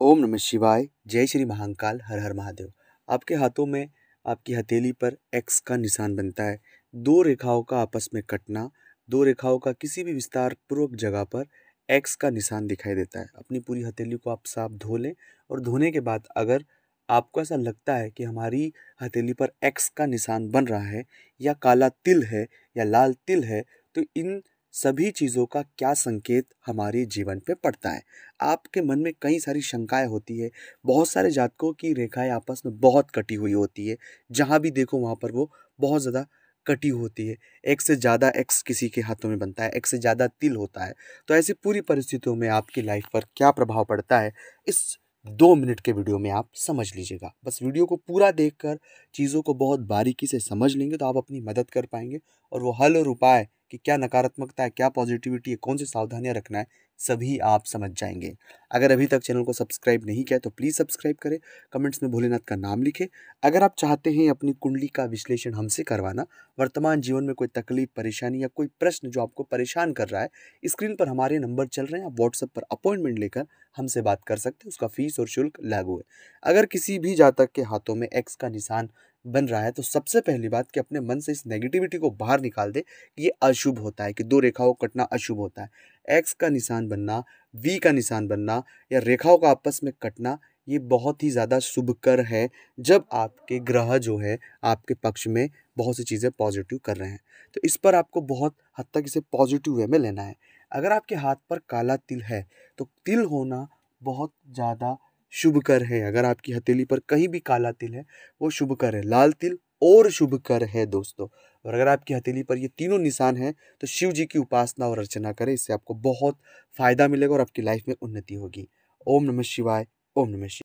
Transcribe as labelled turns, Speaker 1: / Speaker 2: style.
Speaker 1: ओम नमः शिवाय। जय श्री महाकाल। हर हर महादेव। आपके हाथों में आपकी हथेली पर एक्स का निशान बनता है। दो रेखाओं का आपस में कटना, दो रेखाओं का किसी भी विस्तार पूर्वक जगह पर एक्स का निशान दिखाई देता है। अपनी पूरी हथेली को आप साफ़ धो लें और धोने के बाद अगर आपको ऐसा लगता है कि हमारी हथेली पर एक्स का निशान बन रहा है या काला तिल है या लाल तिल है तो इन सभी चीज़ों का क्या संकेत हमारे जीवन पे पड़ता है। आपके मन में कई सारी शंकाएँ होती है, बहुत सारे जातकों की रेखाएँ आपस में बहुत कटी हुई होती है, जहाँ भी देखो वहाँ पर वो बहुत ज़्यादा कटी होती है। एक से ज़्यादा एक्स किसी के हाथों में बनता है, एक से ज़्यादा तिल होता है। तो ऐसी पूरी परिस्थितियों में आपकी लाइफ पर क्या प्रभाव पड़ता है, इस दो मिनट के वीडियो में आप समझ लीजिएगा। बस वीडियो को पूरा देखकर, चीज़ों को बहुत बारीकी से समझ लेंगे तो आप अपनी मदद कर पाएँगे और वो हल और उपाय कि क्या नकारात्मकता है, क्या पॉजिटिविटी है कौन सी सावधानियाँ रखना है, सभी आप समझ जाएँगे। अगर अभी तक चैनल को सब्सक्राइब नहीं किया तो प्लीज़ सब्सक्राइब करें कमेंट्स में भोलेनाथ का नाम लिखें। अगर आप चाहते हैं अपनी कुंडली का विश्लेषण हमसे करवाना, वर्तमान जीवन में कोई तकलीफ़, परेशानी या कोई प्रश्न जो आपको परेशान कर रहा है स्क्रीन पर हमारे नंबर चल रहे हैं, आप व्हाट्सएप पर अपॉइंटमेंट लेकर हमसे बात कर सकते हैं, उसका फ़ीस और शुल्क लागू है। अगर किसी भी जातक के हाथों में एक्स का निशान बन रहा है तो सबसे पहली बात कि अपने मन से इस नेगेटिविटी को बाहर निकाल दे कि ये अशुभ होता है, कि दो रेखाओं को कटना अशुभ होता है। एक्स का निशान बनना वी का निशान बनना या रेखाओं का आपस में कटना, ये बहुत ही ज़्यादा शुभकर है जब आपके ग्रह जो है, आपके पक्ष में बहुत सी चीज़ें पॉजिटिव कर रहे हैं। तो इस पर आपको बहुत हद तक इसे पॉजिटिव वे में लेना है। अगर आपके हाथ पर काला तिल है तो तिल होना बहुत ज़्यादा शुभ कर है। अगर आपकी हथेली पर कहीं भी काला तिल है, वो शुभ कर है। लाल तिल और शुभ कर है दोस्तों। और अगर आपकी हथेली पर ये तीनों निशान हैं तो शिव जी की उपासना और अर्चना करें। इससे आपको बहुत फ़ायदा मिलेगा और आपकी लाइफ में उन्नति होगी। ओम नमः शिवाय, ओम नमः शिवाय।